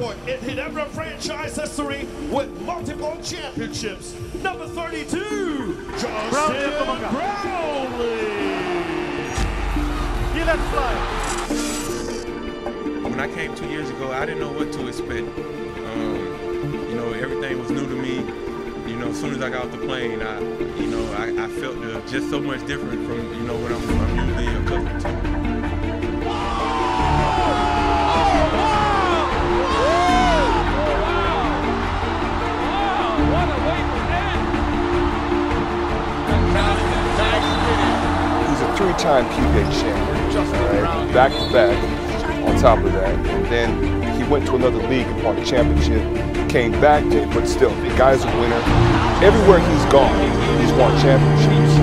in Ginebra franchise history with multiple championships. Number 32, Justin Brownlee tumaga. Brownlee. He let fly. When I came two years ago, I didn't know what to expect. Um, you know, everything was new to me. You know, as soon as I got off the plane, I, you know, I, I felt uh, just so much different from, you know, what I'm, I'm usually accustomed three-time PBA champion, back to back. On top of that, and then he went to another league and won a championship. Came back, but still, the guy's a winner. Everywhere he's gone, he's won championships.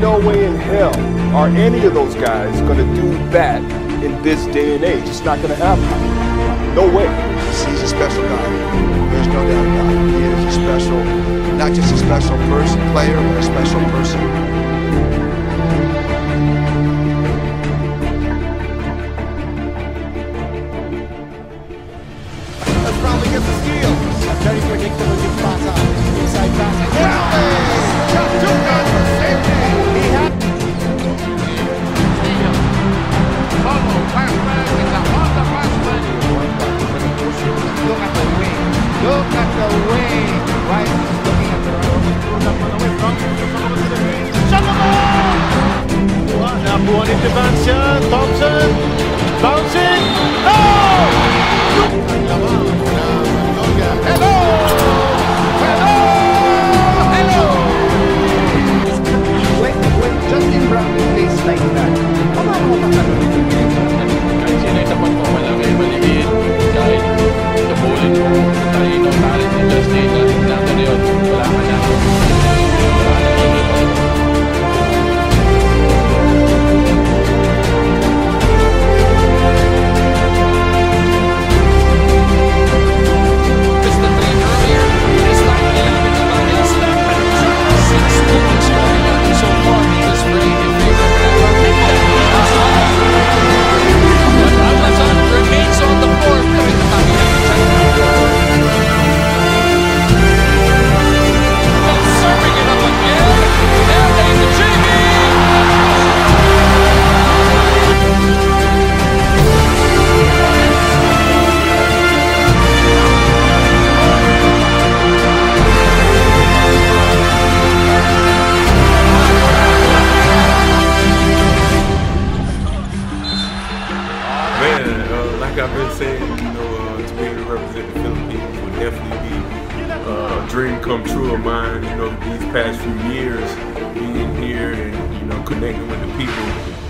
No way in hell are any of those guys going to do that in this day and age. It's not going to happen. No way. He's a special not just a special person, player, but a special person. As Brownlee gets the steal. A very predictable give pass out. Inside pass. At the wing. Right? Looking at the Nakuha ni Sebastian. Thompson. Uh, like I've been saying, you know, uh, to be able to represent the Philippines would definitely be uh, a dream come true of mine. You know, these past few years, being here and you know connecting with the people